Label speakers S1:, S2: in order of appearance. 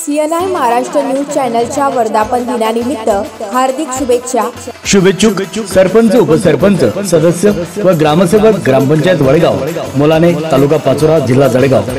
S1: CNI Maharashtra news चॅनलच्या वर्धापन दिनानिमित्त हार्दिक शुभेच्छा.
S2: शुभेच्छुक सरपंच उपसरपंच सदस्य व ग्रामसेवक ग्रामपंचायत वडगाव मुलाने तालुका पाचोरा जिल्हा जळगाव